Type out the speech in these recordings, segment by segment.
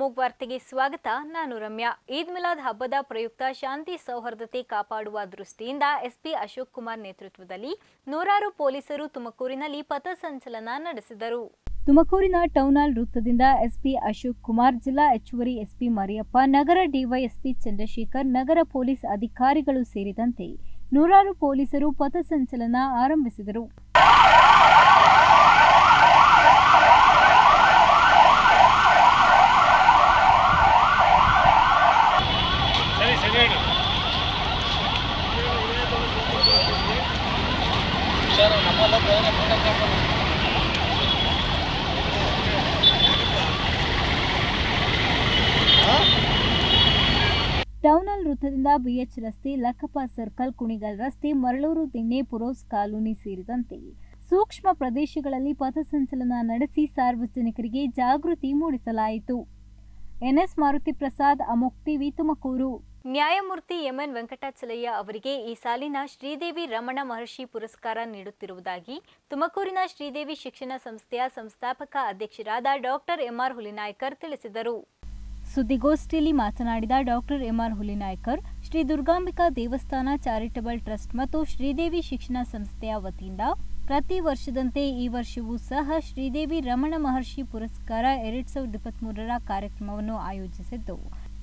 ಅಮೋಘ್ ವಾರ್ತೆಗೆ ಸ್ವಾಗತ. ನಾನು ರಮ್ಯಾ. ಈದ್ ಮಿಲಾದ್ ಹಬ್ಬದ ಪ್ರಯುಕ್ತ ಶಾಂತಿ ಸೌಹಾರ್ದತೆ ಕಾಪಾಡುವ ದೃಷ್ಟಿಯಿಂದ ಎಸ್ಪಿ ಅಶೋಕ್ ಕುಮಾರ್ ನೇತೃತ್ವದಲ್ಲಿ ನೂರಾರು ಪೊಲೀಸರು ತುಮಕೂರಿನಲ್ಲಿ ಪಥಸಂಚಲನ ನಡೆಸಿದರು. ತುಮಕೂರಿನ ಟೌನ್ ಹಾಲ್ ವೃತ್ತದಿಂದ ಎಸ್ಪಿ ಅಶೋಕ್ ಕುಮಾರ್, ಜಿಲ್ಲಾ ಹೆಚ್ಚುವರಿ ಎಸ್ಪಿ ಮರಿಯಪ್ಪ, ನಗರ ಡಿವೈಎಸ್ಪಿ ಚಂದ್ರಶೇಖರ್, ನಗರ ಪೊಲೀಸ್ ಅಧಿಕಾರಿಗಳು ಸೇರಿದಂತೆ ನೂರಾರು ಪೊಲೀಸರು ಪಥಸಂಚಲನ ಆರಂಭಿಸಿದರು ಸರಿ ಸರಿ ಟೌನ್ ವೃತ್ತದಿಂದ ಬಿಎಚ್ ರಸ್ತೆ, ಲಕ್ಕಪ್ಪ ಸರ್ಕಲ್, ಕುಣಿಗಲ್ ರಸ್ತೆ, ಮರಳೂರು ದಿಣ್ಣೆ, ಪುರೋಸ್ ಕಾಲೋನಿ ಸೇರಿದಂತೆ ಸೂಕ್ಷ್ಮ ಪ್ರದೇಶಗಳಲ್ಲಿ ಪಥಸಂಚಲನ ನಡೆಸಿ ಸಾರ್ವಜನಿಕರಿಗೆ ಜಾಗೃತಿ ಮೂಡಿಸಲಾಯಿತು. ಎನ್ಎಸ್ ಮಾರುತಿ ಪ್ರಸಾದ್, ಅಮೋಕ್ ಟಿವಿ, ತುಮಕೂರು. ನ್ಯಾಯಮೂರ್ತಿ ಎಂಎನ್ ವೆಂಕಟಾಚಲಯ್ಯ ಅವರಿಗೆ ಈ ಸಾಲಿನ ಶ್ರೀದೇವಿ ರಮಣ ಮಹರ್ಷಿ ಪುರಸ್ಕಾರ ನೀಡುತ್ತಿರುವುದಾಗಿ ತುಮಕೂರಿನ ಶ್ರೀದೇವಿ ಶಿಕ್ಷಣ ಸಂಸ್ಥೆಯ ಸಂಸ್ಥಾಪಕ ಅಧ್ಯಕ್ಷರಾದ ಡಾಕ್ಟರ್ ಎಂಆರ್ ಹುಲಿನಾಯ್ಕರ್ ತಿಳಿಸಿದರು. ಸುದ್ದಿಗೋಷ್ಠಿಯಲ್ಲಿ ಮಾತನಾಡಿದ ಡಾಕ್ಟರ್ ಎಂಆರ್ ಹುಲಿನಾಯ್ಕರ್, ಶ್ರೀ ದುರ್ಗಾಂಬಿಕಾ ದೇವಸ್ಥಾನ ಚಾರಿಟಬಲ್ ಟ್ರಸ್ಟ್ ಮತ್ತು ಶ್ರೀದೇವಿ ಶಿಕ್ಷಣ ಸಂಸ್ಥೆಯ ವತಿಯಿಂದ ಪ್ರತಿ ವರ್ಷದಂತೆ ಈ ವರ್ಷವೂ ಸಹ ಶ್ರೀದೇವಿ ರಮಣ ಮಹರ್ಷಿ ಪುರಸ್ಕಾರ ಎರಡ್ ಸಾವಿರದ ಇಪ್ಪತ್ತ್ಮೂರರ ಕಾರ್ಯಕ್ರಮವನ್ನು ಆಯೋಜಿಸಿದ್ದು.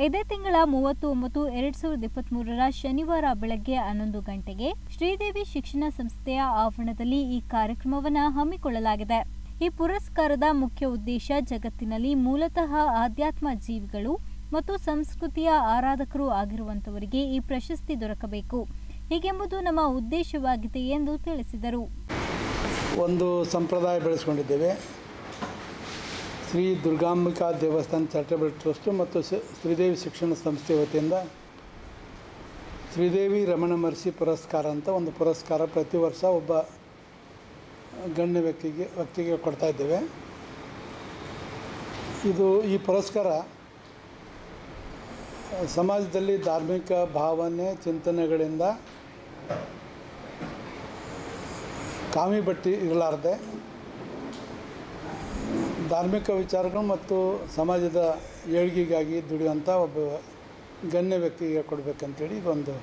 ಇದೇ ತಿಂಗಳ ಮೂವತ್ತು ಒಂಬತ್ತು ಎರಡ್ ಸಾವಿರದ ಇಪ್ಪತ್ತ್ಮೂರರ ಶನಿವಾರ ಬೆಳಗ್ಗೆ ಹನ್ನೊಂದು ಗಂಟೆಗೆ ಶ್ರೀದೇವಿ ಶಿಕ್ಷಣ ಸಂಸ್ಥೆಯ ಆವರಣದಲ್ಲಿ ಈ ಕಾರ್ಯಕ್ರಮವನ್ನು ಹಮ್ಮಿಕೊಳ್ಳಲಾಗಿದೆ. ಈ ಪುರಸ್ಕಾರದ ಮುಖ್ಯ ಉದ್ದೇಶ ಜಗತ್ತಿನಲ್ಲಿ ಮೂಲತಃ ಆಧ್ಯಾತ್ಮ ಜೀವಿಗಳು ಮತ್ತು ಸಂಸ್ಕೃತಿಯ ಆರಾಧಕರು ಆಗಿರುವಂತವರಿಗೆ ಈ ಪ್ರಶಸ್ತಿ ದೊರಕಬೇಕು. ಹೀಗೆಂಬುದು ನಮ್ಮ ಉದ್ದೇಶವಾಗಿದೆ ಎಂದು ತಿಳಿಸಿದರು. ಒಂದು ಸಂಪ್ರದಾಯ ಬೆಳೆಸ್ಕೊಂಡಿದ್ದೇವೆ. ಶ್ರೀ ದುರ್ಗಾಂಬಿಕಾ ದೇವಸ್ಥಾನ ಚಾರಿಟಬಲ್ ಟ್ರಸ್ಟು ಮತ್ತು ಶ್ರೀದೇವಿ ಶಿಕ್ಷಣ ಸಂಸ್ಥೆ ವತಿಯಿಂದ ಶ್ರೀದೇವಿ ರಮಣ ಮಹರ್ಷಿ ಪುರಸ್ಕಾರ ಅಂತ ಒಂದು ಪುರಸ್ಕಾರ ಪ್ರತಿ ವರ್ಷ ಒಬ್ಬ ಗಣ್ಯ ವ್ಯಕ್ತಿಗೆ ವ್ಯಕ್ತಿಗೆ ಕೊಡ್ತಾ ಇದ್ದೇವೆ. ಇದು ಈ ಪುರಸ್ಕಾರ, ಸಮಾಜದಲ್ಲಿ ಧಾರ್ಮಿಕ ಭಾವನೆ, ಚಿಂತನೆಗಳಿಂದ ಕಾಮಿ ಬಟ್ಟಿ ಇರಲಾರ್ದೆ ಧಾರ್ಮಿಕ ವಿಚಾರಗಳು ಮತ್ತು ಸಮಾಜದ ಏಳ್ಗೆಗಾಗಿ ದುಡಿಯುವಂಥ ಒಬ್ಬ ಗಣ್ಯ ವ್ಯಕ್ತಿಗೆ ಕೊಡಬೇಕಂತೇಳಿ ಇದೊಂದು,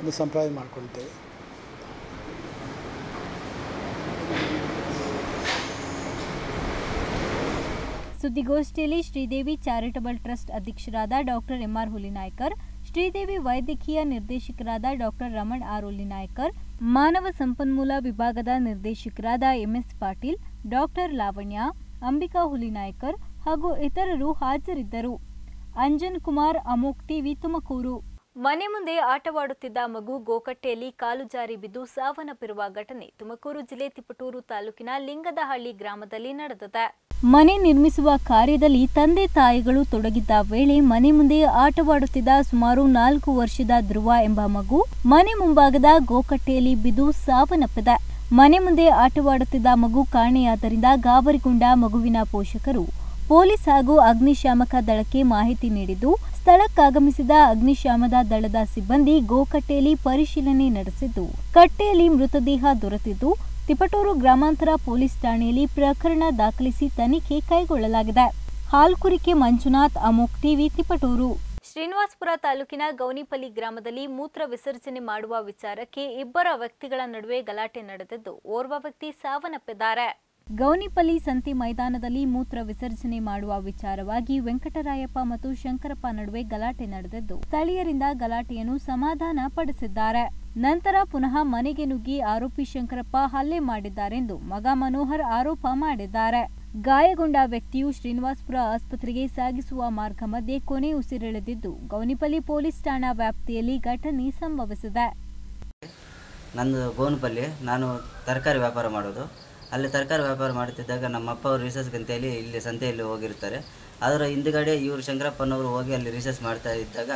ಒಂದು ಸಂಪ್ರದಾಯ ಮಾಡ್ಕೊಳ್ತೇವೆ. ಸುದ್ದಿಗೋಷ್ಠಿಯಲ್ಲಿ ಶ್ರೀದೇವಿ ಚಾರಿಟಬಲ್ ಟ್ರಸ್ಟ್ ಅಧ್ಯಕ್ಷರಾದ ಡಾಕ್ಟರ್ ಎಂಆರ್ ಹುಲಿನಾಯ್ಕರ್, ಶ್ರೀದೇವಿ ವೈದ್ಯಕೀಯ ನಿರ್ದೇಶಕರಾದ ಡಾಕ್ಟರ್ ರಮಣ್ ಆರ್ ಹುಲಿನಾಯ್ಕರ್, ಮಾನವ ಸಂಪನ್ಮೂಲ ವಿಭಾಗದ ನಿರ್ದೇಶಕರಾದ ಎಂಎಸ್ ಪಾಟೀಲ್, ಡಾಕ್ಟರ್ ಲಾವಣ್ಯ, ಅಂಬಿಕಾ ಹುಲಿನಾಯ್ಕರ್ ಹಾಗೂ ಇತರರು ಹಾಜರಿದ್ದರು. ಅಂಜನ್ ಕುಮಾರ್ ಅಮೋಕ್ ಟಿವಿ ತುಮಕೂರು. ಮನೆ ಮುಂದೆ ಆಟವಾಡುತ್ತಿದ್ದ ಮಗು ಗೋಕಟ್ಟೆಯಲ್ಲಿ ಕಾಲು ಜಾರಿ ಬಿದ್ದು ಸಾವನ್ನಪ್ಪಿರುವ ಘಟನೆ ತುಮಕೂರು ಜಿಲ್ಲೆ ತಿಪಟೂರು ತಾಲೂಕಿನ ಲಿಂಗದಹಳ್ಳಿ ಗ್ರಾಮದಲ್ಲಿ ನಡೆದಿದೆ. ಮನೆ ನಿರ್ಮಿಸುವ ಕಾರ್ಯದಲ್ಲಿ ತಂದೆ ತಾಯಿಗಳು ತೊಡಗಿದ್ದ ವೇಳೆ ಮನೆ ಮುಂದೆ ಆಟವಾಡುತ್ತಿದ್ದ ಸುಮಾರು ನಾಲ್ಕು ವರ್ಷದ ಧ್ರುವ ಎಂಬ ಮಗು ಮನೆ ಮುಂಭಾಗದ ಗೋಕಟ್ಟೆಯಲ್ಲಿ ಬಿದ್ದು ಸಾವನ್ನಪ್ಪಿದೆ. ಮನೆ ಮುಂದೆ ಆಟವಾಡುತ್ತಿದ್ದ ಮಗು ಕಾಣೆಯಾದ್ದರಿಂದ ಗಾಬರಿಗೊಂಡ ಮಗುವಿನ ಪೋಷಕರು ಪೊಲೀಸ್ ಹಾಗೂ ಅಗ್ನಿಶಾಮಕ ದಳಕ್ಕೆ ಮಾಹಿತಿ ನೀಡಿದ್ದು, ಸ್ಥಳಕ್ಕಾಗಮಿಸಿದ ಅಗ್ನಿಶಾಮದ ದಳದ ಸಿಬ್ಬಂದಿ ಗೋಕಟ್ಟೆಯಲ್ಲಿ ಪರಿಶೀಲನೆ ನಡೆಸಿದ್ದು, ಕಟ್ಟೆಯಲ್ಲಿ ಮೃತದೇಹ ದೊರೆತಿದ್ದು, ತಿಪಟೂರು ಗ್ರಾಮಾಂತರ ಪೊಲೀಸ್ ಠಾಣೆಯಲ್ಲಿ ಪ್ರಕರಣ ದಾಖಲಿಸಿ ತನಿಖೆ ಕೈಗೊಳ್ಳಲಾಗಿದೆ. ಹಾಲ್ಕುರಿಕೆ ಮಂಜುನಾಥ್, ಅಮೋಕ್ ಟಿವಿ, ತಿಪಟೂರು. ಶ್ರೀನಿವಾಸಪುರ ತಾಲೂಕಿನ ಗೌನಿಪಲ್ಲಿ ಗ್ರಾಮದಲ್ಲಿ ಮೂತ್ರ ವಿಸರ್ಜನೆ ಮಾಡುವ ವಿಚಾರಕ್ಕೆ ಇಬ್ಬರ ವ್ಯಕ್ತಿಗಳ ನಡುವೆ ಗಲಾಟೆ ನಡೆದಿದ್ದು, ಓರ್ವ ವ್ಯಕ್ತಿ ಸಾವನ್ನಪ್ಪಿದ್ದಾರೆ. ಗೌನಿಪಲ್ಲಿ ಸಂತಿ ಮೈದಾನದಲ್ಲಿ ಮೂತ್ರ ವಿಸರ್ಜನೆ ಮಾಡುವ ವಿಚಾರವಾಗಿ ವೆಂಕಟರಾಯಪ್ಪ ಮತ್ತು ಶಂಕರಪ್ಪ ನಡುವೆ ಗಲಾಟೆ ನಡೆದಿದ್ದು, ಸ್ಥಳೀಯರಿಂದ ಗಲಾಟೆಯನ್ನು ಸಮಾಧಾನ ಪಡಿಸಿದ್ದಾರೆ. ನಂತರ ಪುನಃ ಮನೆಗೆ ನುಗ್ಗಿ ಆರೋಪಿ ಶಂಕರಪ್ಪ ಹಲ್ಲೆ ಮಾಡಿದ್ದಾರೆಂದು ಮಗ ಮನೋಹರ್ ಆರೋಪ ಮಾಡಿದ್ದಾರೆ. ಗಾಯಗೊಂಡ ವ್ಯಕ್ತಿಯು ಶ್ರೀನಿವಾಸ್ಪುರ ಆಸ್ಪತ್ರೆಗೆ ಸಾಗಿಸುವ ಮಾರ್ಗ ಮಧ್ಯೆ ಕೊನೆ ಉಸಿರೆಳೆದಿದ್ದು, ಗೌನಿಪಲ್ಲಿ ಪೊಲೀಸ್ ಠಾಣಾ ವ್ಯಾಪ್ತಿಯಲ್ಲಿ ಘಟನೆ ಸಂಭವಿಸಿದೆ. ನಂದು ಗೋನಪಲ್ಲಿ ನಾನು ತರಕಾರಿ ವ್ಯಾಪಾರ ಮಾಡೋದು. ಅಲ್ಲಿ ತರಕಾರಿ ವ್ಯಾಪಾರ ಮಾಡುತ್ತಿದ್ದಾಗ ನಮ್ಮ ಅಪ್ಪ ಅವರು ರಿಸರ್ಚ್ಗೆ ಗಂತೆಯಲ್ಲಿ ಇಲ್ಲಿ ಸಂತೆಯಲ್ಲಿ ಹೋಗಿರ್ತಾರೆ. ಅದರ ಹಿಂದುಗಡೆ ಇವರು ಶಂಕರಪ್ಪನವರು ಹೋಗಿ ಅಲ್ಲಿ ರಿಸರ್ಚ್ ಮಾಡ್ತಾ ಇದ್ದಾಗ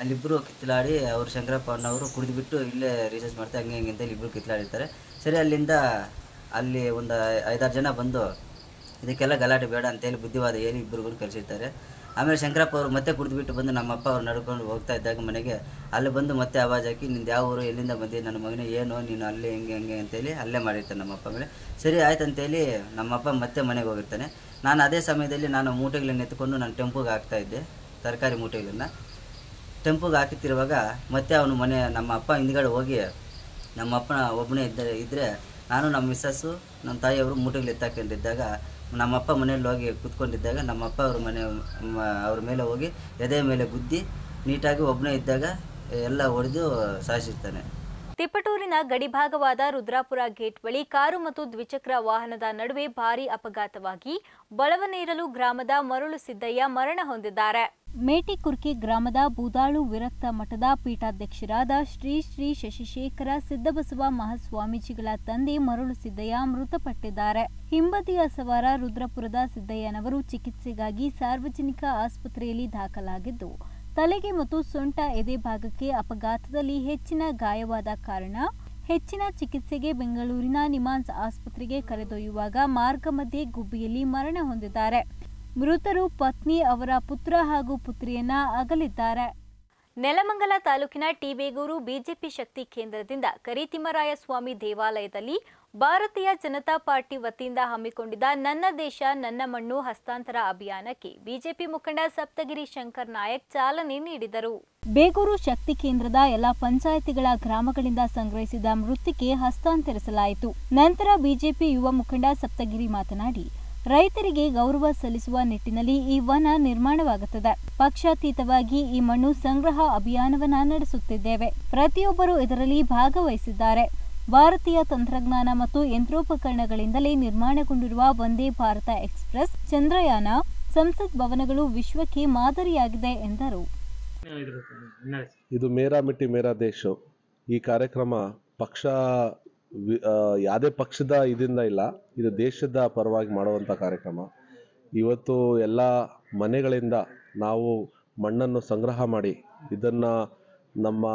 ಅಲ್ಲಿಬ್ಬರು ಕಿತ್ತಲಾಡಿ ಅವರು ಶಂಕರಪ್ಪನವರು ಕುಡಿದುಬಿಟ್ಟು ಇಲ್ಲೇ ರಿಸರ್ಚ್ ಮಾಡ್ತಾ ಹಂಗೆ ಹಿಂಗೆ ಅಂತೇಳಿ ಇಬ್ಬರು ಕಿತ್ತಲಾಡಿರ್ತಾರೆ. ಸರಿ, ಅಲ್ಲಿಂದ ಅಲ್ಲಿ ಒಂದು ಐದಾರು ಜನ ಬಂದು ಇದಕ್ಕೆಲ್ಲ ಗಲಾಟೆ ಬೇಡ ಅಂತೇಳಿ ಬುದ್ಧಿವಾದ ಏನು ಇಬ್ಬರಿಗೂ ಕಳಿಸಿರ್ತಾರೆ ಆಮೇಲೆ ಶಂಕರಪ್ಪ ಅವರು ಮತ್ತೆ ಕುಡಿದ್ಬಿಟ್ಟು ಬಂದು ನಮ್ಮ ಅಪ್ಪ ಅವ್ರು ನಡ್ಕೊಂಡು ಹೋಗ್ತಾ ಇದ್ದಾಗ ಮನೆಗೆ, ಅಲ್ಲಿ ಬಂದು ಮತ್ತೆ ಆವಾಜ್ ಹಾಕಿ, ನಿಂದು ಯಾವ ಊರು, ಎಲ್ಲಿಂದ ಬಂದಿ? ನನ್ನ ಮಗನೇ ಏನು? ನೀನು ಅಲ್ಲಿ ಹೆಂಗೆ ಹೆಂಗೆ? ಅಂತೇಳಿ ಅಲ್ಲೇ ಮಾಡಿರ್ತಾನೆ ನಮ್ಮ ಅಪ್ಪ ಮೇಲೆ. ಸರಿ ಆಯ್ತು ಅಂತೇಳಿ ನಮ್ಮಪ್ಪ ಮತ್ತೆ ಮನೆಗೆ ಹೋಗಿರ್ತಾನೆ. ನಾನು ಅದೇ ಸಮಯದಲ್ಲಿ ನಾನು ಮೂಟೆಗಳನ್ನ ಎತ್ಕೊಂಡು ನಾನು ಟೆಂಪೋಗೆ ಹಾಕ್ತಾ ಇದ್ದೆ, ತರಕಾರಿ ಮೂಟೆಗಳನ್ನು. ಟೆಂಪೋಗೆ ಹಾಕುತ್ತಿರುವಾಗ ಮತ್ತೆ ಅವನು ಮನೆ, ನಮ್ಮ ಅಪ್ಪ ಹಿಂದ್ಗಡೆ ಹೋಗಿ, ನಮ್ಮ ಅಪ್ಪನ ಒಬ್ಬನೇ ಇದ್ದ ಇದ್ದರೆ ನಾನು ನಮ್ಮ ಮಿಸ್ಸಸ್ಸು, ನಮ್ಮ ತಾಯಿಯವರು ಮೂಟೆಗಳು ಎತ್ತಾಕೊಂಡಿದ್ದಾಗ ನಮ್ಮಪ್ಪ ಮನೆಯಲ್ಲಿ ಹೋಗಿ ಕೂತ್ಕೊಂಡಿದ್ದಾಗ ನಮ್ಮಪ್ಪ ಅವ್ರ ಮನೆ ಅವ್ರ ಮೇಲೆ ಹೋಗಿ ಎದೆ ಮೇಲೆ ಗುದ್ದಿ ನೀಟಾಗಿ ಒಬ್ಬನೇ ಇದ್ದಾಗ ಎಲ್ಲ ಹೊಡೆದು ಸಾಯಿಸಿರ್ತಾನೆ. ತಿಪಟೂರಿನ ಗಡಿಭಾಗವಾದ ರುದ್ರಾಪುರ ಗೇಟ್ ಬಳಿ ಕಾರು ಮತ್ತು ದ್ವಿಚಕ್ರ ವಾಹನದ ನಡುವೆ ಭಾರೀ ಅಪಘಾತವಾಗಿ ಬಳವನೇರಲು ಗ್ರಾಮದ ಮರುಳು ಸಿದ್ದಯ್ಯ ಮರಣ ಹೊಂದಿದ್ದಾರೆ. ಮೇಟಿಕುರ್ಕಿ ಗ್ರಾಮದ ಬೂದಾಳು ವಿರಕ್ತ ಮಠದ ಪೀಠಾಧ್ಯಕ್ಷರಾದ ಶ್ರೀ ಶ್ರೀ ಶಶಿಶೇಖರ ಸಿದ್ದಬಸವ ಮಹಾಸ್ವಾಮೀಜಿಗಳ ತಂದೆ ಮರುಳು ಸಿದ್ದಯ್ಯ ಮೃತಪಟ್ಟಿದ್ದಾರೆ. ಹಿಂಬದಿಯ ಸವಾರ ರುದ್ರಪುರದ ಸಿದ್ದಯ್ಯನವರು ಚಿಕಿತ್ಸೆಗಾಗಿ ಸಾರ್ವಜನಿಕ ಆಸ್ಪತ್ರೆಯಲ್ಲಿ ದಾಖಲಾಗಿದ್ದು, ತಲೆಗೆ ಮತ್ತು ಸೊಂಟ ಎದೆ ಭಾಗಕ್ಕೆ ಅಪಘಾತದಲ್ಲಿ ಹೆಚ್ಚಿನ ಗಾಯವಾದ ಕಾರಣ ಹೆಚ್ಚಿನ ಚಿಕಿತ್ಸೆಗೆ ಬೆಂಗಳೂರಿನ ನಿಮಾನ್ಸ್ ಆಸ್ಪತ್ರೆಗೆ ಕರೆದೊಯ್ಯುವಾಗ ಮಾರ್ಗ ಮಧ್ಯೆ ಗುಬ್ಬಿಯಲ್ಲಿ ಮರಣ ಹೊಂದಿದ್ದಾರೆ. ಮೃತರು ಪತ್ನಿ ಅವರ ಪುತ್ರ ಹಾಗೂ ಪುತ್ರಿಯನ್ನ ಅಗಲಿದ್ದಾರೆ. ನೆಲಮಂಗಲ ತಾಲೂಕಿನ ಟಿಬೇಗೂರು ಬಿಜೆಪಿ ಶಕ್ತಿ ಕೇಂದ್ರದಿಂದ ಕರಿತಿಮ್ಮರಾಯಸ್ವಾಮಿ ದೇವಾಲಯದಲ್ಲಿ ಭಾರತೀಯ ಜನತಾ ಪಾರ್ಟಿ ವತಿಯಿಂದ ಹಮ್ಮಿಕೊಂಡಿದ್ದ ನನ್ನ ದೇಶ ನನ್ನ ಮಣ್ಣು ಹಸ್ತಾಂತರ ಅಭಿಯಾನಕ್ಕೆ ಬಿಜೆಪಿ ಮುಖಂಡ ಸಪ್ತಗಿರಿ ಶಂಕರ್ ನಾಯಕ್ ಚಾಲನೆ ನೀಡಿದರು. ಬೇಗೂರು ಶಕ್ತಿ ಕೇಂದ್ರದ ಎಲ್ಲ ಪಂಚಾಯಿತಿಗಳ ಗ್ರಾಮಗಳಿಂದ ಸಂಗ್ರಹಿಸಿದ ಮೃತ್ತಿಗೆ ಹಸ್ತಾಂತರಿಸಲಾಯಿತು. ನಂತರ ಬಿಜೆಪಿ ಯುವ ಮುಖಂಡ ಸಪ್ತಗಿರಿ ಮಾತನಾಡಿ ರೈತರಿಗೆ ಗೌರವ ಸಲ್ಲಿಸುವ ನಿಟ್ಟಿನಲ್ಲಿ ಈ ವನ ನಿರ್ಮಾಣವಾಗುತ್ತದೆ. ಪಕ್ಷಾತೀತವಾಗಿ ಈ ಮಣ್ಣು ಸಂಗ್ರಹ ಅಭಿಯಾನವನ್ನ ನಡೆಸುತ್ತಿದ್ದೇವೆ. ಪ್ರತಿಯೊಬ್ಬರೂ ಇದರಲ್ಲಿ ಭಾಗವಹಿಸಿದ್ದಾರೆ. ಭಾರತೀಯ ತಂತ್ರಜ್ಞಾನ ಮತ್ತು ಯಂತ್ರೋಪಕರಣಗಳಿಂದಲೇ ನಿರ್ಮಾಣಗೊಂಡಿರುವ ವಂದೇ ಭಾರತ ಎಕ್ಸ್ಪ್ರೆಸ್ ಚಂದ್ರಯಾನ ಸಂಸತ್ ಭವನಗಳು ವಿಶ್ವಕ್ಕೆ ಮಾದರಿಯಾಗಿದೆ ಎಂದರು. ಇದು ಮೇರಾ ಮಿಟ್ಟಿ ಮೇರಾ ದೇಶ. ಈ ಕಾರ್ಯಕ್ರಮ ಪಕ್ಷ ಯಾವುದೇ ಪಕ್ಷದ ಇದರಿಂದ ಇಲ್ಲ. ಇದು ದೇಶದ ಪರವಾಗಿ ಮಾಡುವಂಥ ಕಾರ್ಯಕ್ರಮ. ಇವತ್ತು ಎಲ್ಲ ಮನೆಗಳಿಂದ ನಾವು ಮಣ್ಣನ್ನು ಸಂಗ್ರಹ ಮಾಡಿ, ಇದನ್ನು ನಮ್ಮ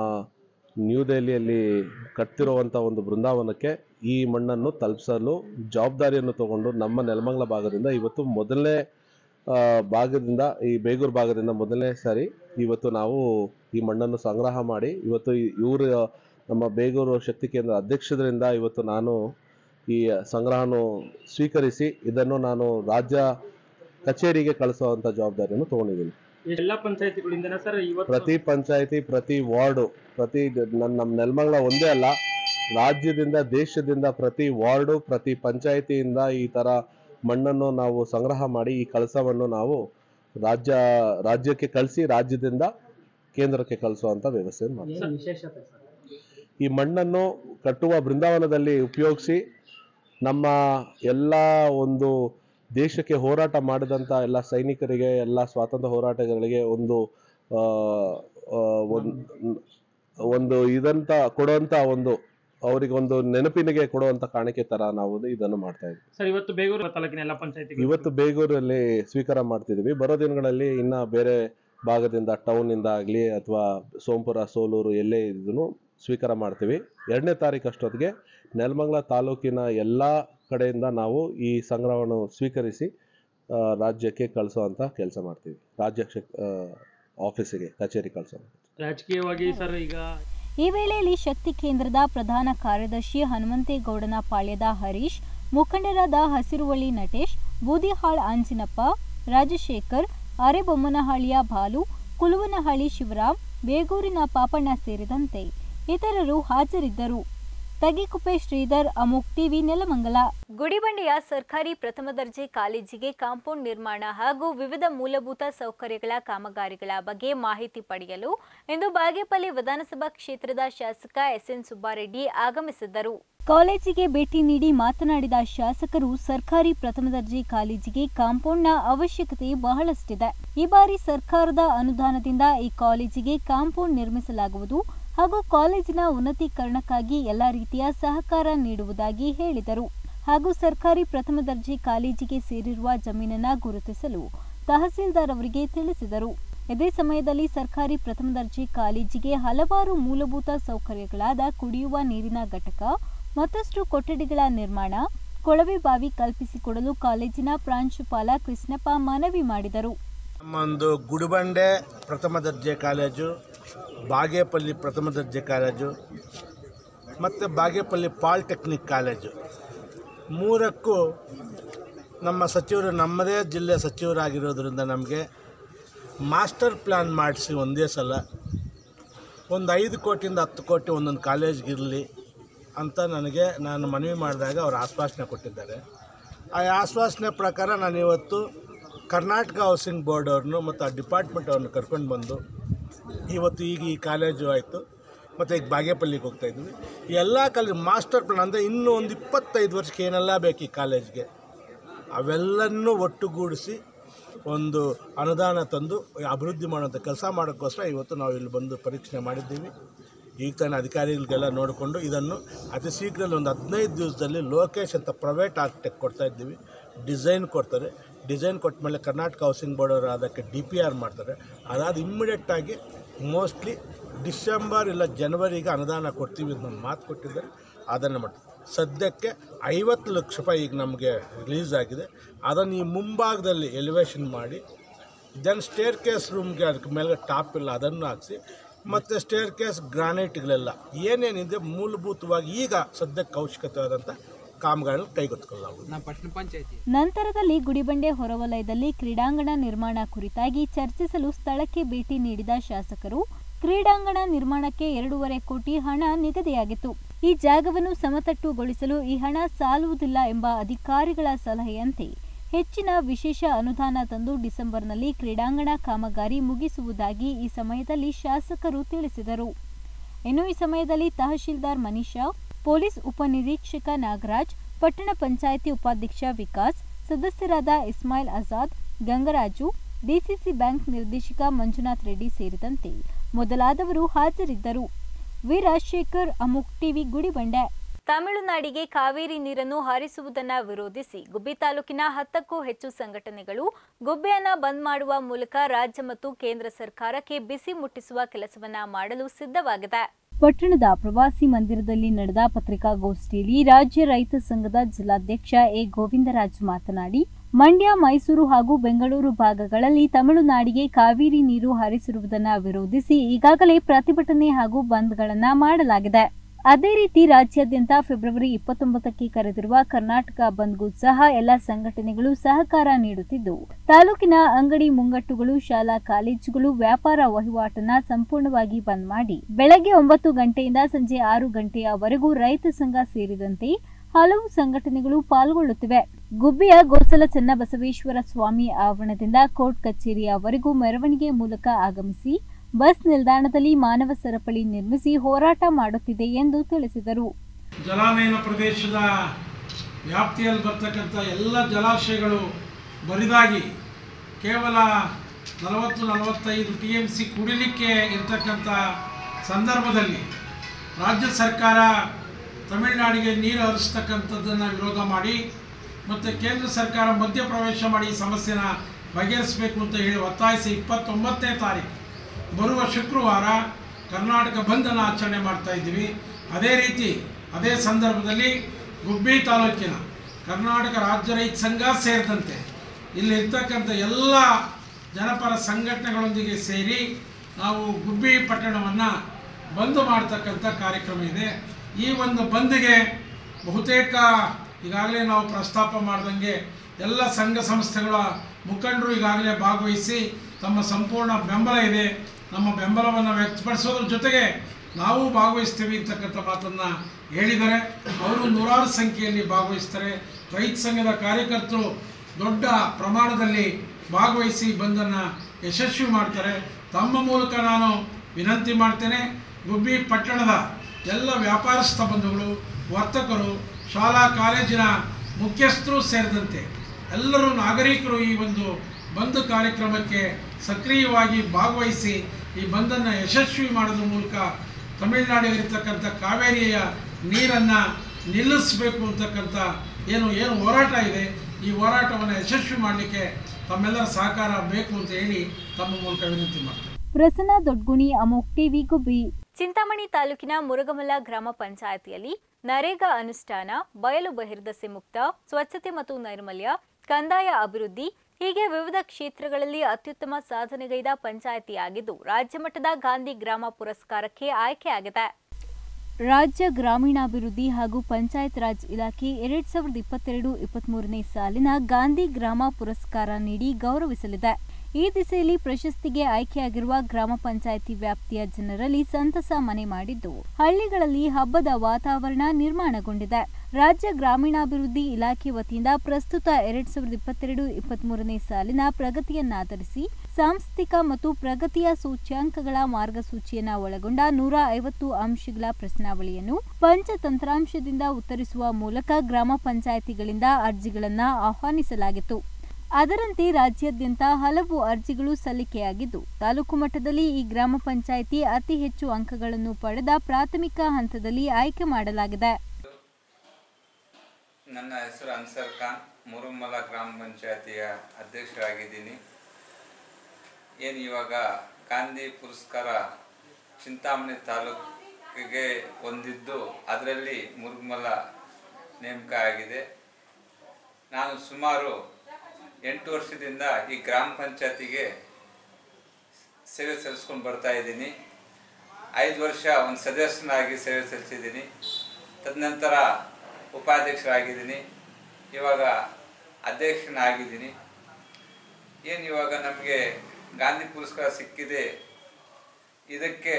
ನ್ಯೂ ದೆಹಲಿಯಲ್ಲಿ ಕಟ್ತಿರುವಂಥ ಒಂದು ಬೃಂದಾವನಕ್ಕೆ ಈ ಮಣ್ಣನ್ನು ತಲುಪಿಸಲು ಜವಾಬ್ದಾರಿಯನ್ನು ತಗೊಂಡು ನಮ್ಮ ನೆಲಮಂಗಲ ಭಾಗದಿಂದ ಇವತ್ತು ಮೊದಲನೇ ಭಾಗದಿಂದ, ಈ ಬೇಗೂರು ಭಾಗದಿಂದ ಮೊದಲನೇ ಸಾರಿ ಇವತ್ತು ನಾವು ಈ ಮಣ್ಣನ್ನು ಸಂಗ್ರಹ ಮಾಡಿ, ಇವತ್ತು ಇವರು ನಮ್ಮ ಬೇಗೂರು ಶಕ್ತಿ ಕೇಂದ್ರ ಅಧ್ಯಕ್ಷರಿಂದ ಇವತ್ತು ನಾನು ಈ ಸಂಗ್ರಹವನ್ನು ಸ್ವೀಕರಿಸಿ ಇದನ್ನು ನಾನು ರಾಜ್ಯ ಕಚೇರಿಗೆ ಕಳಿಸುವಂಥ ಜವಾಬ್ದಾರಿಯನ್ನು ತಗೊಂಡಿದ್ದೀನಿ. ಎಲ್ಲ ಪಂಚಾಯತಿಗಳಿಂದ ಸರ್? ಇವತ್ತು ಪ್ರತಿ ಪಂಚಾಯತಿ ಪ್ರತಿ ವಾರ್ಡು ಪ್ರತಿ ನನ್ನ ನಮ್ಮ ನೆಲಮಂಗಲ ಒಂದೇ ಅಲ್ಲ ರಾಜ್ಯದಿಂದ ದೇಶದಿಂದ ಪ್ರತಿ ವಾರ್ಡು ಪ್ರತಿ ಪಂಚಾಯತಿಯಿಂದ ಈ ತರ ಮಣ್ಣನ್ನು ನಾವು ಸಂಗ್ರಹ ಮಾಡಿ ಈ ಕಳಸವನ್ನು ನಾವು ರಾಜ್ಯ ರಾಜ್ಯಕ್ಕೆ ಕಳಿಸಿ ರಾಜ್ಯದಿಂದ ಕೇಂದ್ರಕ್ಕೆ ಕಳಿಸುವಂತ ವ್ಯವಸ್ಥೆ ಮಾಡ್ತೀವಿ. ವಿಶೇಷತೆ ಈ ಮಣ್ಣನ್ನು ಕಟ್ಟುವ ಬೃಂದಾವನದಲ್ಲಿ ಉಪಯೋಗಿಸಿ ನಮ್ಮ ಎಲ್ಲ ಒಂದು ದೇಶಕ್ಕೆ ಹೋರಾಟ ಮಾಡಿದಂಥ ಎಲ್ಲ ಸೈನಿಕರಿಗೆ ಎಲ್ಲ ಸ್ವಾತಂತ್ರ್ಯ ಹೋರಾಟಗಾರರಿಗೆ ಒಂದು ಒಂದು ಇದಂತ ಕೊಡುವಂಥ ಒಂದು ಅವರಿಗೆ ಒಂದು ನೆನಪಿನಿಗೆ ಕೊಡುವಂತ ಕಾಣಿಕೆ ತರ ನಾವು ಇದನ್ನು ಮಾಡ್ತಾ ಇದ್ದೀವಿ ಸರ್ ಇವತ್ತು ಬೇಗೂರು ತಾಲೂಕಿನ ಎಲ್ಲ ಪಂಚಾಯತಿ ಇವತ್ತು ಬೇಗೂರಲ್ಲಿ ಸ್ವೀಕಾರ ಮಾಡ್ತಿದ್ವಿ. ಬರೋ ದಿನಗಳಲ್ಲಿ ಇನ್ನ ಬೇರೆ ಭಾಗದಿಂದ ಟೌನ್ ಇಂದ ಆಗ್ಲಿ ಅಥವಾ ಸೋಂಪುರ ಸೋಲೂರು ಎಲ್ಲೇ ಇದನ್ನು ಸ್ವೀಕಾರ ಮಾಡ್ತೀವಿ. ಎರಡನೇ ತಾರೀಕು ಅಷ್ಟೊತ್ತಿಗೆ ನೆಲಮಂಗಲ ತಾಲೂಕಿನ ಎಲ್ಲ ಕಡೆಯಿಂದ ನಾವು ಈ ಸಂಗ್ರಹವನ್ನು ಸ್ವೀಕರಿಸಿ ಆ, ರಾಜ್ಯಕ್ಕೆ ಕಳಿಸುವಂಥ ಕೆಲಸ ಮಾಡ್ತೀವಿ. ರಾಜ್ಯ ಆಫೀಸಿಗೆ ಕಚೇರಿ ಕಳಿಸೋ ರಾಜಕೀಯವಾಗಿ ಸರ್ ಈಗ ಈ ವೇಳೆಯಲ್ಲಿ ಶಕ್ತಿ ಕೇಂದ್ರದ ಪ್ರಧಾನ ಕಾರ್ಯದರ್ಶಿ ಹನುಮಂತೇಗೌಡನ ಪಾಳ್ಯದ ಹರೀಶ್ ಮುಖಂಡರಾದ ಹಸಿರುವಳ್ಳಿ ನಟೇಶ್ ಬೂದಿಹಾಳ್ ಅಂಜಿನಪ್ಪ ರಾಜಶೇಖರ್ ಅರೆಬೊಮ್ಮನಹಳ್ಳಿಯ ಬಾಲು ಕುಲುವನಹಳ್ಳಿ ಶಿವರಾಮ್ ಬೇಗೂರಿನ ಪಾಪಣ್ಣ ಸೇರಿದಂತೆ ಇತರರು ಹಾಜರಿದ್ದರು. ತಗಿಕುಪ್ಪೆ ಶ್ರೀಧರ್ ಅಮೋಕ್ ಟಿವಿ ನೆಲಮಂಗಲ. ಗುಡಿಬಂಡೆಯ ಸರ್ಕಾರಿ ಪ್ರಥಮ ದರ್ಜೆ ಕಾಲೇಜಿಗೆ ಕಾಂಪೌಂಡ್ ನಿರ್ಮಾಣ ಹಾಗೂ ವಿವಿಧ ಮೂಲಭೂತ ಸೌಕರ್ಯಗಳ ಕಾಮಗಾರಿಗಳ ಬಗ್ಗೆ ಮಾಹಿತಿ ಪಡೆಯಲು ಇಂದು ಬಾಗೇಪಲ್ಲಿ ವಿಧಾನಸಭಾ ಕ್ಷೇತ್ರದ ಶಾಸಕ ಎಸ್ಎನ್ ಸುಬ್ಬಾರೆಡ್ಡಿ ಆಗಮಿಸಿದ್ದರು. ಕಾಲೇಜಿಗೆ ಭೇಟಿ ನೀಡಿ ಮಾತನಾಡಿದ ಶಾಸಕರು ಸರ್ಕಾರಿ ಪ್ರಥಮ ದರ್ಜೆ ಕಾಲೇಜಿಗೆ ಕಾಂಪೌಂಡ್ನ ಅವಶ್ಯಕತೆ ಬಹಳಷ್ಟಿದೆ. ಈ ಬಾರಿ ಸರ್ಕಾರದ ಅನುದಾನದಿಂದ ಈ ಕಾಲೇಜಿಗೆ ಕಾಂಪೌಂಡ್ ನಿರ್ಮಿಸಲಾಗುವುದು. ಹಾಗೂ ಕಾಲೇಜಿನ ಉನ್ನತೀಕರಣಕ್ಕಾಗಿ ಎಲ್ಲ ರೀತಿಯ ಸಹಕಾರ ನೀಡುವುದಾಗಿ ಹೇಳಿದರು. ಹಾಗೂ ಸರ್ಕಾರಿ ಪ್ರಥಮ ದರ್ಜೆ ಕಾಲೇಜಿಗೆ ಸೇರಿರುವ ಜಮೀನನ್ನ ಗುರುತಿಸಲು ತಹಸೀಲ್ದಾರ್ ಅವರಿಗೆ ತಿಳಿಸಿದರು. ಇದೇ ಸಮಯದಲ್ಲಿ ಸರ್ಕಾರಿ ಪ್ರಥಮ ದರ್ಜೆ ಕಾಲೇಜಿಗೆ ಹಲವಾರು ಮೂಲಭೂತ ಸೌಕರ್ಯಗಳಾದ ಕುಡಿಯುವ ನೀರಿನ ಘಟಕ, ಮತ್ತಷ್ಟು ಕೊಠಡಿಗಳ ನಿರ್ಮಾಣ, ಕೊಳವೆ ಬಾವಿ ಕಲ್ಪಿಸಿಕೊಡಲು ಕಾಲೇಜಿನ ಪ್ರಾಂಶುಪಾಲ ಕೃಷ್ಣಪ್ಪ ಮನವಿ ಮಾಡಿದರು. ನಮ್ಮೊಂದು ಗುಡುಬಂಡೆ ಪ್ರಥಮ ದರ್ಜೆ ಕಾಲೇಜು. ಬಾಗೇಪಲ್ಲಿ ಪ್ರಥಮ ದರ್ಜೆ ಕಾಲೇಜು, ಮತ್ತು ಬಾಗೇಪಲ್ಲಿ ಪಾಲಿಟೆಕ್ನಿಕ್ ಕಾಲೇಜು. ಮೂರಕ್ಕೂ ನಮ್ಮ ಸಚಿವರು ನಮ್ಮದೇ ಜಿಲ್ಲೆ ಸಚಿವರಾಗಿರೋದ್ರಿಂದ ನಮಗೆ ಮಾಸ್ಟರ್ ಪ್ಲ್ಯಾನ್ ಮಾಡಿಸಿ ಒಂದೇ ಸಲ. ಒಂದು ಐದು ಕೋಟಿಯಿಂದ ಹತ್ತು ಕೋಟಿ ಒಂದೊಂದು ಕಾಲೇಜ್ಗಿರಲಿ ಅಂತ ನನಗೆ ನಾನು ಮನವಿ ಮಾಡಿದಾಗ ಅವರು ಆಶ್ವಾಸನೆ ಕೊಟ್ಟಿದ್ದಾರೆ. ಆ ಆಶ್ವಾಸನೆ ಪ್ರಕಾರ ನಾನು ಇವತ್ತು ಕರ್ನಾಟಕ ಹೌಸಿಂಗ್ ಬೋರ್ಡ್ ಮತ್ತು ಆ ಡಿಪಾರ್ಟ್ಮೆಂಟ್ ಅವ್ರನ್ನ ಕರ್ಕೊಂಡು ಬಂದು ಇವತ್ತು ಈಗ ಈ ಕಾಲೇಜು ಆಯಿತು. ಮತ್ತು ಈಗ ಬಾಗೇಪಲ್ಲಿಗೆ ಹೋಗ್ತಾ ಇದ್ವಿ. ಎಲ್ಲ ಕಾಲೇಜ್ ಮಾಸ್ಟರ್ ಪ್ಲಾನ್ ಅಂದರೆ ಇನ್ನೂ ಒಂದು ಇಪ್ಪತ್ತೈದು ವರ್ಷಕ್ಕೆ ಏನೆಲ್ಲ ಬೇಕು ಈ ಕಾಲೇಜ್ಗೆ? ಅವೆಲ್ಲನೂ ಒಟ್ಟುಗೂಡಿಸಿ ಒಂದು ಅನುದಾನ ತಂದು ಅಭಿವೃದ್ಧಿ ಮಾಡುವಂಥ ಕೆಲಸ ಮಾಡೋಕ್ಕೋಸ್ಕರ ಇವತ್ತು ನಾವು ಇಲ್ಲಿ ಬಂದು ಪರೀಕ್ಷೆ ಮಾಡಿದ್ದೀವಿ. ಈಗ ತಾನೇ ಅಧಿಕಾರಿಗಳಿಗೆಲ್ಲ ನೋಡಿಕೊಂಡು ಇದನ್ನು ಅತಿ ಶೀಘ್ರದಲ್ಲಿ ಒಂದು ಹದಿನೈದು ದಿವಸದಲ್ಲಿ ಲೋಕೇಶ್ ಅಂತ ಪ್ರೈವೇಟ್ ಆರ್ಕಿಟೆಕ್ಟ್ ಕೊಡ್ತಾಯಿದ್ದೀವಿ ಡಿಸೈನ್ ಕೊಡ್ತಾರೆ. ಡಿಸೈನ್ ಕೊಟ್ಟ ಮೇಲೆ ಕರ್ನಾಟಕ ಹೌಸಿಂಗ್ ಬೋರ್ಡ್ ಅವರು ಅದಕ್ಕೆ ಡಿ ಪಿ ಆರ್ ಮಾಡ್ತಾರೆ. ಅದಾದ ಇಮ್ಮಿಡಿಯೇಟಾಗಿ ಮೋಸ್ಟ್ಲಿ ಡಿಸೆಂಬರ್ ಇಲ್ಲ ಜನವರಿಗೆ ಅನುದಾನ ಕೊಡ್ತೀವಿ ಅಂತ ಮಾತು ಕೊಟ್ಟಿದ್ದಾರೆ. ಅದನ್ನು ಮಾಡ್ತೀವಿ ಸದ್ಯಕ್ಕೆ ಐವತ್ತು ಲಕ್ಷ ರೂಪಾಯಿ ಈಗ ನಮಗೆ ರಿಲೀಸ್ ಆಗಿದೆ. ಅದನ್ನು ಈ ಮುಂಭಾಗದಲ್ಲಿ ಎಲಿವೇಷನ್ ಮಾಡಿ ದೆನ್ ಸ್ಟೇರ್ ಕೇಸ್ ರೂಮ್ಗೆ ಅದಕ್ಕೆ ಮೇಲೆ ಟಾಪ್ ಇಲ್ಲ, ಅದನ್ನು ಹಾಕಿಸಿ, ಮತ್ತು ಸ್ಟೇರ್ ಕೇಸ್ ಗ್ರಾನೈಟ್ಗಳೆಲ್ಲ ಏನೇನಿದೆ ಮೂಲಭೂತವಾಗಿ ಈಗ ಸದ್ಯಕ್ಕೆ ಅವಶ್ಯಕತೆಯಾದಂಥ ಕಾಮಗಾರಿಗಳು ಕೈಗೆತ್ತಿಕೊಳ್ಳಲಾಗುವುದು. ನಂತರದಲ್ಲಿ ಗುಡಿಬಂಡೆ ಹೊರವಲಯದಲ್ಲಿ ಕ್ರೀಡಾಂಗಣ ನಿರ್ಮಾಣ ಕುರಿತಾಗಿ ಚರ್ಚಿಸಲು ಸ್ಥಳಕ್ಕೆ ಭೇಟಿ ನೀಡಿದ ಶಾಸಕರು ಕ್ರೀಡಾಂಗಣ ನಿರ್ಮಾಣಕ್ಕೆ ಎರಡೂವರೆ ಕೋಟಿ ಹಣ ನಿಗದಿಯಾಗಿತ್ತು. ಈ ಜಾಗವನ್ನು ಸಮತಟ್ಟುಗೊಳಿಸಲು ಈ ಹಣ ಸಾಲುವುದಿಲ್ಲ ಎಂಬ ಅಧಿಕಾರಿಗಳ ಸಲಹೆಯಂತೆ ಹೆಚ್ಚಿನ ವಿಶೇಷ ಅನುದಾನ ತಂದು ಡಿಸೆಂಬರ್ನಲ್ಲಿ ಕ್ರೀಡಾಂಗಣ ಕಾಮಗಾರಿ ಮುಗಿಸುವುದಾಗಿ ಈ ಸಮಯದಲ್ಲಿ ಶಾಸಕರು ತಿಳಿಸಿದರು. ಇನ್ನು ಈ ಸಮಯದಲ್ಲಿ ತಹಶೀಲ್ದಾರ್ ಮನೀಷಾ ಪೊಲೀಸ್ ಉಪನಿರೀಕ್ಷಕ ನಾಗರಾಜ್, ಪಟ್ಟಣ ಪಂಚಾಯಿತಿ ಉಪಾಧ್ಯಕ್ಷ ವಿಕಾಸ್, ಸದಸ್ಯರಾದ ಇಸ್ಮಾಯಿಲ್ ಆಜಾದ್, ಗಂಗರಾಜು, ಡಿಸಿಸಿ ಬ್ಯಾಂಕ್ ನಿರ್ದೇಶಕ ಮಂಜುನಾಥ್ ರೆಡ್ಡಿ ಸೇರಿದಂತೆ ಮೊದಲಾದವರು ಹಾಜರಿದ್ದರು. ವಿ ರಾಜಶೇಖರ್ ಅಮುಕ್ ಟಿವಿ, ಗುಡಿಬಂಡೆ. ತಮಿಳುನಾಡಿಗೆ ಕಾವೇರಿ ನೀರನ್ನು ಹಾರಿಸುವುದನ್ನು ವಿರೋಧಿಸಿ ಗುಬ್ಬಿ ತಾಲೂಕಿನ ಹತ್ತಕ್ಕೂ ಹೆಚ್ಚು ಸಂಘಟನೆಗಳು ಗುಬ್ಬೆಯನ್ನ ಬಂದ್ ಮಾಡುವ ಮೂಲಕ ರಾಜ್ಯ ಮತ್ತು ಕೇಂದ್ರ ಸರ್ಕಾರಕ್ಕೆ ಬಿಸಿ ಮುಟ್ಟಿಸುವ ಕೆಲಸವನ್ನ ಮಾಡಲು ಸಿದ್ಧವಾಗಿದೆ. ಪಟ್ಟಣದ ಪ್ರವಾಸಿ ಮಂದಿರದಲ್ಲಿ ನಡೆದ ಪತ್ರಿಕಾಗೋಷ್ಠಿಯಲ್ಲಿ ರಾಜ್ಯ ರೈತ ಸಂಘದ ಜಿಲ್ಲಾಧ್ಯಕ್ಷ ಎ. ಗೋವಿಂದರಾಜ್ ಮಾತನಾಡಿ, ಮಂಡ್ಯ, ಮೈಸೂರು ಹಾಗೂ ಬೆಂಗಳೂರು ಭಾಗಗಳಲ್ಲಿ ತಮಿಳುನಾಡಿಗೆ ಕಾವೇರಿ ನೀರು ಹರಿಸಿರುವುದನ್ನು ವಿರೋಧಿಸಿ ಈಗಾಗಲೇ ಪ್ರತಿಭಟನೆ ಹಾಗೂ ಬಂದ್ಗಳನ್ನು ಮಾಡಲಾಗಿದೆ. ಅದೇ ರೀತಿ ರಾಜ್ಯಾದ್ಯಂತ ಫೆಬ್ರವರಿ ಇಪ್ಪತ್ತೊಂಬತ್ತಕ್ಕೆ ಕರೆದಿರುವ ಕರ್ನಾಟಕ ಬಂದ್ಗೂ ಸಹ ಎಲ್ಲ ಸಂಘಟನೆಗಳು ಸಹಕಾರ ನೀಡುತ್ತಿದ್ದು, ತಾಲೂಕಿನ ಅಂಗಡಿ ಮುಂಗಟ್ಟುಗಳು, ಶಾಲಾ ಕಾಲೇಜುಗಳು ವ್ಯಾಪಾರ ವಹಿವಾಟನ್ನ ಸಂಪೂರ್ಣವಾಗಿ ಬಂದ್ ಮಾಡಿ, ಬೆಳಗ್ಗೆ ಒಂಬತ್ತು ಗಂಟೆಯಿಂದ ಸಂಜೆ ಆರು ಗಂಟೆಯವರೆಗೂ ರೈತ ಸಂಘ ಸೇರಿದಂತೆ ಹಲವು ಸಂಘಟನೆಗಳು ಪಾಲ್ಗೊಳ್ಳುತ್ತಿವೆ. ಗುಬ್ಬಿಯ ಗೋಸಲ ಚನ್ನಬಸವೇಶ್ವರ ಸ್ವಾಮಿ ಆವರಣದಿಂದ ಕೋರ್ಟ್ ಕಚೇರಿಯವರೆಗೂ ಮೆರವಣಿಗೆ ಮೂಲಕ ಆಗಮಿಸಿ ಬಸ್ ನಿಲ್ದಾಣದಲ್ಲಿ ಮಾನವ ಸರಪಳಿ ನಿರ್ಮಿಸಿ ಹೋರಾಟ ಮಾಡುತ್ತಿದೆ ಎಂದು ತಿಳಿಸಿದರು. ಜಲಾನಯನ ಪ್ರದೇಶದ ವ್ಯಾಪ್ತಿಯಲ್ಲಿ ಬರ್ತಕ್ಕಂಥ ಎಲ್ಲ ಜಲಾಶಯಗಳು ಬರಿದಾಗಿ ಕೇವಲ ನಲವತ್ತು ನಲವತ್ತೈದು ಟಿ ಎಂ ಸಿ ಕುಡಿಲಿಕ್ಕೆ ಇರ್ತಕ್ಕಂಥ ಸಂದರ್ಭದಲ್ಲಿ ರಾಜ್ಯ ಸರ್ಕಾರ ತಮಿಳುನಾಡಿಗೆ ನೀರು ಹರಿಸ್ತಕ್ಕಂಥದ್ದನ್ನು ವಿರೋಧ ಮಾಡಿ ಮತ್ತು ಕೇಂದ್ರ ಸರ್ಕಾರ ಮಧ್ಯಪ್ರವೇಶ ಮಾಡಿ ಈ ಸಮಸ್ಯೆನ ಬಗೆಹರಿಸಬೇಕು ಅಂತ ಹೇಳಿ ಒತ್ತಾಯಿಸಿ ಇಪ್ಪತ್ತೊಂಬತ್ತನೇ ತಾರೀಕು ಬರುವ ಶುಕ್ರವಾರ ಕರ್ನಾಟಕ ಬಂಧನ ಆಚರಣೆ ಮಾಡ್ತಾ ಇದ್ದೀವಿ. ಅದೇ ರೀತಿ ಅದೇ ಸಂದರ್ಭದಲ್ಲಿ ಗುಬ್ಬಿ ತಾಲೂಕಿನ ಕರ್ನಾಟಕ ರಾಜ್ಯ ರೈತ ಸಂಘ ಸೇರಿದಂತೆ ಇಲ್ಲಿರ್ತಕ್ಕಂಥ ಎಲ್ಲ ಜನಪರ ಸಂಘಟನೆಗಳೊಂದಿಗೆ ಸೇರಿ ನಾವು ಗುಬ್ಬಿ ಪಟ್ಟಣವನ್ನು ಬಂದ್ ಮಾಡ್ತಕ್ಕಂಥ ಕಾರ್ಯಕ್ರಮ ಇದೆ. ಈ ಒಂದು ಬಂದ್ಗೆ ಬಹುತೇಕ ಈಗಾಗಲೇ ನಾವು ಪ್ರಸ್ತಾಪ ಮಾಡ್ದಂಗೆ ಎಲ್ಲ ಸಂಘ ಸಂಸ್ಥೆಗಳ ಮುಖಂಡರು ಈಗಾಗಲೇ ಭಾಗವಹಿಸಿ ತಮ್ಮ ಸಂಪೂರ್ಣ ಬೆಂಬಲ ಇದೆ. ನಮ್ಮ ಬೆಂಬಲವನ್ನು ವ್ಯಕ್ತಪಡಿಸೋದ್ರ ಜೊತೆಗೆ ನಾವು ಭಾಗವಹಿಸ್ತೀವಿ ಅಂತಕ್ಕಂಥ ಮಾತನ್ನು ಹೇಳಿದ್ದಾರೆ ಅವರು ನೂರಾರು ಸಂಖ್ಯೆಯಲ್ಲಿ ಭಾಗವಹಿಸ್ತಾರೆ. ರೈತ ಸಂಘದ ಕಾರ್ಯಕರ್ತರು ದೊಡ್ಡ ಪ್ರಮಾಣದಲ್ಲಿ ಭಾಗವಹಿಸಿ ಬಂದನ್ನು ಯಶಸ್ವಿ ಮಾಡ್ತಾರೆ. ತಮ್ಮ ಮೂಲಕ ನಾನು ವಿನಂತಿ ಮಾಡ್ತೇನೆ, ಗುಬ್ಬಿ ಪಟ್ಟಣದ ಎಲ್ಲ ವ್ಯಾಪಾರಸ್ಥ ಬಂಧುಗಳು, ವರ್ತಕರು, ಶಾಲಾ, ಕಾಲೇಜಿನ ಮುಖ್ಯಸ್ಥರು ಸೇರಿದಂತೆ ಎಲ್ಲರೂ ನಾಗರಿಕರು ಈ ಒಂದು ಬಂದ್ ಕಾರ್ಯಕ್ರಮಕ್ಕೆ ಸಕ್ರಿಯವಾಗಿ ಭಾಗವಹಿಸಿ ಈ ಬಂದನ್ನು ಯಶಸ್ವಿ ಮಾಡೋದ್ರ ಮೂಲಕ ತಮಿಳುನಾಡಿಗಿರ್ತಕ್ಕಂಥ ಕಾವೇರಿಯ ನೀರನ್ನು ನಿಲ್ಲಿಸಬೇಕು ಅಂತಕ್ಕಂಥ ಏನು ಏನು ಹೋರಾಟ ಇದೆ ಈ ಹೋರಾಟವನ್ನು ಯಶಸ್ವಿ ಮಾಡಲಿಕ್ಕೆ ತಮ್ಮೆಲ್ಲರ ಸಹಕಾರ ಬೇಕು ಅಂತ ಹೇಳಿ ತಮ್ಮ ಮೂಲಕ ವಿನಂತಿ ಮಾಡ್ತೇನೆ. ಪ್ರಸನ್ನ ದೊಡ್ಗುಣಿ ಅಮೋಕ್ ಟಿವಿ ಗುಬ್ಬಿ. ಚಿಂತಾಮಣಿ ತಾಲೂಕಿನ ಮುರುಗಮಲ ಗ್ರಾಮ ಪಂಚಾಯತಿಯಲ್ಲಿ ನರೇಗಾ ಅನುಷ್ಠಾನ ಬಯಲು ಬಹಿರ್ದಸೆ ಮುಕ್ತ ಸ್ವಚ್ಛತೆ ಮತ್ತು ನೈರ್ಮಲ್ಯ ಕಂದಾಯ ಅಭಿವೃದ್ಧಿ ಹೀಗೆ ವಿವಿಧ ಕ್ಷೇತ್ರಗಳಲ್ಲಿ ಅತ್ಯುತ್ತಮ ಸಾಧನೆಗೈದ ಪಂಚಾಯಿತಿಯಾಗಿದ್ದು ರಾಜ್ಯಮಟ್ಟದ ಗಾಂಧಿ ಗ್ರಾಮ ಪುರಸ್ಕಾರಕ್ಕೆ ಆಯ್ಕೆಯಾಗಿದೆ. ರಾಜ್ಯ ಗ್ರಾಮೀಣಾಭಿವೃದ್ಧಿ ಹಾಗೂ ಪಂಚಾಯತ್ ರಾಜ್ ಇಲಾಖೆ ಎರಡ್ ಸಾವಿರದ ಇಪ್ಪತ್ತೆರಡು ಇಪ್ಪತ್ಮೂರನೇ ಸಾಲಿನ ಗಾಂಧಿ ಗ್ರಾಮ ಪುರಸ್ಕಾರ ನೀಡಿ ಗೌರವಿಸಲಿದೆ. ಈ ದಿಸೆಯಲ್ಲಿ ಪ್ರಶಸ್ತಿಗೆ ಆಯ್ಕೆಯಾಗಿರುವ ಗ್ರಾಮ ಪಂಚಾಯಿತಿ ವ್ಯಾಪ್ತಿಯ ಜನರಲ್ಲಿ ಸಂತಸ ಮನೆ ಮಾಡಿದ್ದು, ಹಳ್ಳಿಗಳಲ್ಲಿ ಹಬ್ಬದ ವಾತಾವರಣ ನಿರ್ಮಾಣಗೊಂಡಿದೆ. ರಾಜ್ಯ ಗ್ರಾಮೀಣಾಭಿವೃದ್ಧಿ ಇಲಾಖೆ ವತಿಯಿಂದ ಪ್ರಸ್ತುತ ಎರಡ್ ಸಾವಿರದ ಇಪ್ಪತ್ತೆರಡು ಇಪ್ಪತ್ಮೂರನೇ ಸಾಲಿನ ಪ್ರಗತಿಯನ್ನಾಧರಿಸಿ ಸಾಂಸ್ಥಿಕ ಮತ್ತು ಪ್ರಗತಿಯ ಸೂಚ್ಯಾಂಕಗಳ ಮಾರ್ಗಸೂಚಿಯನ್ನು ಒಳಗೊಂಡ ನೂರ ಐವತ್ತು ಅಂಶಗಳ ಪ್ರಶ್ನಾವಳಿಯನ್ನು ಪಂಚತಂತ್ರಾಂಶದಿಂದ ಉತ್ತರಿಸುವ ಮೂಲಕ ಗ್ರಾಮ ಪಂಚಾಯಿತಿಗಳಿಂದ ಅರ್ಜಿಗಳನ್ನು ಆಹ್ವಾನಿಸಲಾಗಿತ್ತು. ಅದರಂತೆ ರಾಜ್ಯಾದ್ಯಂತ ಹಲವು ಅರ್ಜಿಗಳು ಸಲ್ಲಿಕೆಯಾಗಿದ್ದು, ತಾಲೂಕು ಮಟ್ಟದಲ್ಲಿ ಈ ಗ್ರಾಮ ಪಂಚಾಯಿತಿ ಅತಿ ಹೆಚ್ಚು ಅಂಕಗಳನ್ನು ಪಡೆದ ಪ್ರಾಥಮಿಕ ಹಂತದಲ್ಲಿ ಆಯ್ಕೆ ಮಾಡಲಾಗಿದೆ. ನನ್ನ ಹೆಸರು ಅನ್ಸರ್ ಖಾನ್. ಮುರುಮಲ ಗ್ರಾಮ ಪಂಚಾಯತಿಯ ಅಧ್ಯಕ್ಷರಾಗಿದ್ದೀನಿ. ಏನು ಇವಾಗ ಗಾಂಧಿ ಪುರಸ್ಕಾರ ಚಿಂತಾಮಣಿ ತಾಲೂಕಿಗೆ ಹೊಂದಿದ್ದು, ಅದರಲ್ಲಿ ಮುರುಮಲ ನೇಮಕ ಆಗಿದೆ. ನಾನು ಸುಮಾರು ಎಂಟು ವರ್ಷದಿಂದ ಈ ಗ್ರಾಮ ಪಂಚಾಯತಿಗೆ ಸೇವೆ ಸಲ್ಲಿಸ್ಕೊಂಡು ಬರ್ತಾ ಇದ್ದೀನಿ. ಐದು ವರ್ಷ ಒಂದು ಸದಸ್ಯನಾಗಿ ಸೇವೆ ಸಲ್ಲಿಸಿದ್ದೀನಿ. ತದನಂತರ ಉಪಾಧ್ಯಕ್ಷರಾಗಿದ್ದೀನಿ. ಇವಾಗ ಅಧ್ಯಕ್ಷನಾಗಿದ್ದೀನಿ. ಏನು ಇವಾಗ ನಮಗೆ ಗಾಂಧಿ ಪುರಸ್ಕಾರ ಸಿಕ್ಕಿದೆ, ಇದಕ್ಕೆ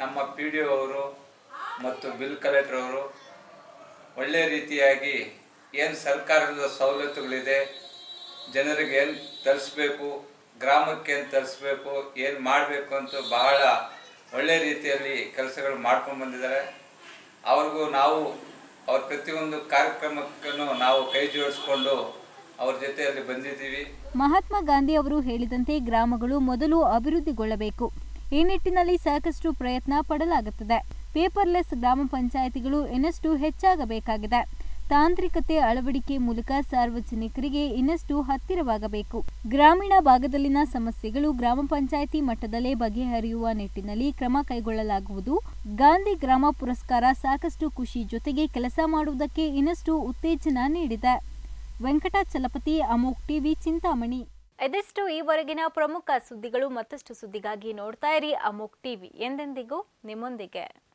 ನಮ್ಮ ಪಿ ಡಿ ಅವರು ಮತ್ತು ಬಿಲ್ ಕಲೆಕ್ಟರ್ ಅವರು ಒಳ್ಳೆಯ ರೀತಿಯಾಗಿ ಏನು ಸರ್ಕಾರದ ಸವಲತ್ತುಗಳಿದೆ ಜನರಿಗೆ ಏನು ತರಿಸ್ಬೇಕು, ಗ್ರಾಮಕ್ಕೆ ಏನು ತರಿಸ್ಬೇಕು, ಏನು ಮಾಡಬೇಕು ಅಂತ ಬಹಳ ಒಳ್ಳೆಯ ರೀತಿಯಲ್ಲಿ ಕೆಲಸಗಳು ಮಾಡ್ಕೊಂಡು ಬಂದಿದ್ದಾರೆ. ಅವ್ರಿಗೂ ನಾವು, ಅವ್ರ ಪ್ರತಿಯೊಂದು ಕಾರ್ಯಕ್ರಮಕ್ಕೂ ನಾವು ಕೈ ಜೋಡಿಸ್ಕೊಂಡು ಅವ್ರ ಜೊತೆಯಲ್ಲಿ ಬಂದಿದ್ದೀವಿ. ಮಹಾತ್ಮ ಗಾಂಧಿ ಅವರು ಹೇಳಿದಂತೆ ಗ್ರಾಮಗಳು ಮೊದಲು ಅಭಿವೃದ್ಧಿಗೊಳ್ಳಬೇಕು. ಈ ನಿಟ್ಟಿನಲ್ಲಿ ಸಾಕಷ್ಟು ಪ್ರಯತ್ನ ಪಡಲಾಗುತ್ತದೆ. ಪೇಪರ್ಲೆಸ್ ಗ್ರಾಮ ಪಂಚಾಯಿತಿಗಳು ಇನ್ನಷ್ಟು ಹೆಚ್ಚಾಗಬೇಕಾಗಿದೆ. ತಾಂತ್ರಿಕತೆ ಅಳವಡಿಕೆ ಮೂಲಕ ಸಾರ್ವಜನಿಕರಿಗೆ ಇನ್ನಷ್ಟು ಹತ್ತಿರವಾಗಬೇಕು. ಗ್ರಾಮೀಣ ಭಾಗದಲ್ಲಿನ ಸಮಸ್ಯೆಗಳು ಗ್ರಾಮ ಪಂಚಾಯಿತಿ ಮಟ್ಟದಲ್ಲೇ ಬಗೆಹರಿಯುವ ನಿಟ್ಟಿನಲ್ಲಿ ಕ್ರಮ ಕೈಗೊಳ್ಳಲಾಗುವುದು. ಗಾಂಧಿ ಗ್ರಾಮ ಪುರಸ್ಕಾರ ಸಾಕಷ್ಟು ಖುಷಿ ಜೊತೆಗೆ ಕೆಲಸ ಮಾಡುವುದಕ್ಕೆ ಇನ್ನಷ್ಟು ಉತ್ತೇಜನ ನೀಡಿದೆ. ವೆಂಕಟಾಚಲಪತಿ ಅಮೋಕ್ ಟಿವಿ, ಚಿಂತಾಮಣಿ. ಇದಿಷ್ಟು ಈವರೆಗಿನ ಪ್ರಮುಖ ಸುದ್ದಿಗಳು ಮತ್ತಷ್ಟು ಸುದ್ದಿಗಾಗಿ ನೋಡ್ತಾ ಇರಿ ಅಮೋಕ್ ಟಿವಿ. ಎಂದೆಂದಿಗೂ ನಿಮ್ಮೊಂದಿಗೆ.